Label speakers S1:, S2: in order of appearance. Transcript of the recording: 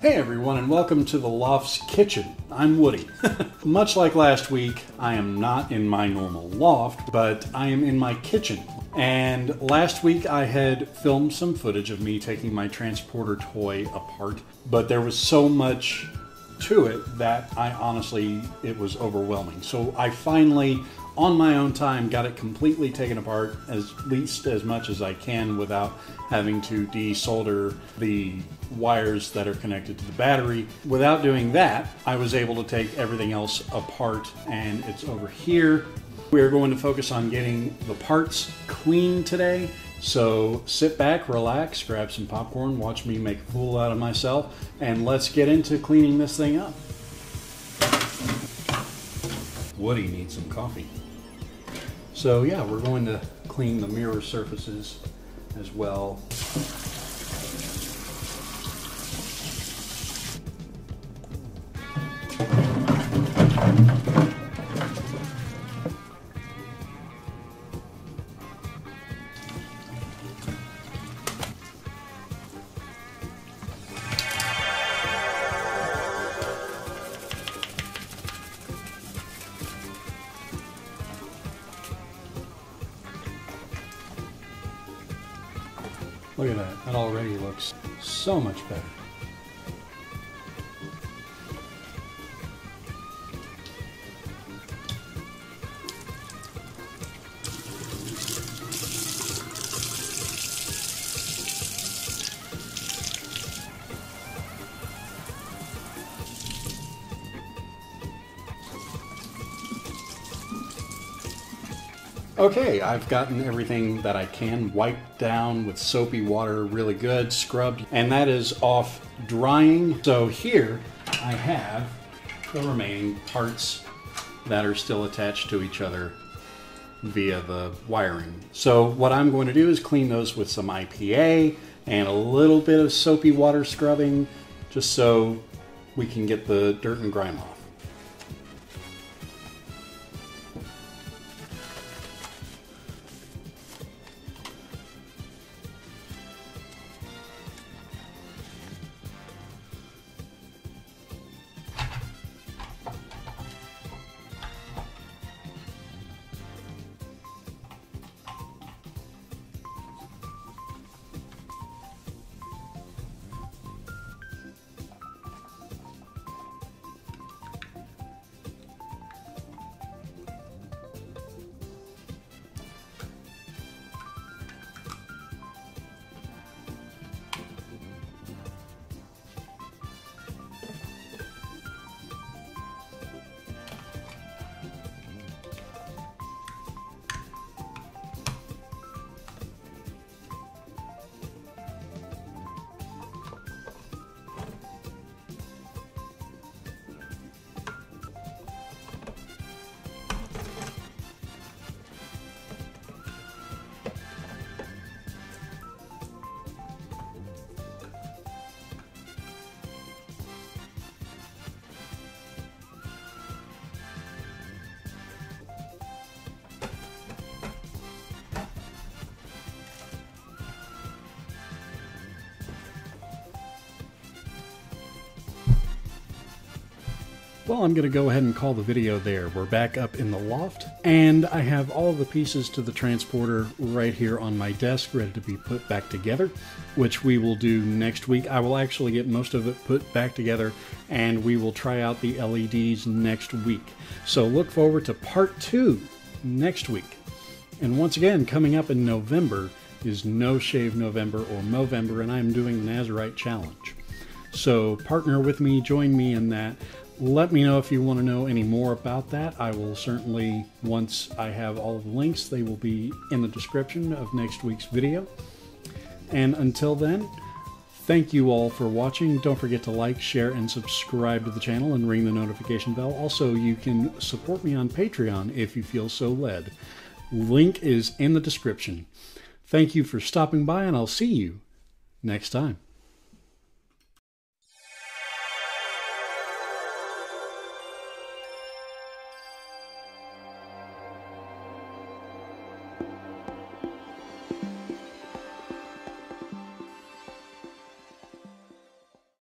S1: Hey everyone, and welcome to the Loft's Kitchen. I'm Woody. Much like last week, I am not in my normal loft, but I am in my kitchen. And last week I had filmed some footage of me taking my transporter toy apart, but there was so much to it that I honestly, it was overwhelming. So I finally, on my own time, got it completely taken apart as least as much as I can without having to desolder the wires that are connected to the battery. Without doing that, I was able to take everything else apart and it's over here. We're going to focus on getting the parts clean today. So sit back, relax, grab some popcorn, watch me make a fool out of myself, and let's get into cleaning this thing up. Woody needs some coffee. So yeah, we're going to clean the mirror surfaces as well. Look at that. That already looks so much better. Okay, I've gotten everything that I can wiped down with soapy water really good, scrubbed, and that is off drying. So here I have the remaining parts that are still attached to each other via the wiring. So what I'm going to do is clean those with some IPA and a little bit of soapy water scrubbing just so we can get the dirt and grime off. Well, I'm going to go ahead and call the video there. We're back up in the loft, and I have all the pieces to the transporter right here on my desk ready to be put back together, which we will do next week. I will actually get most of it put back together, and we will try out the LEDs next week. So look forward to part two next week. And once again, coming up in November is No Shave November or Movember, and I'm doing the Nazarite Challenge. So partner with me, join me in that let me know if you want to know any more about that. I will certainly, once I have all of the links, they will be in the description of next week's video. And until then, thank you all for watching. Don't forget to like, share, and subscribe to the channel and ring the notification bell. Also, you can support me on Patreon if you feel so led. Link is in the description. Thank you for stopping by, and I'll see you next time.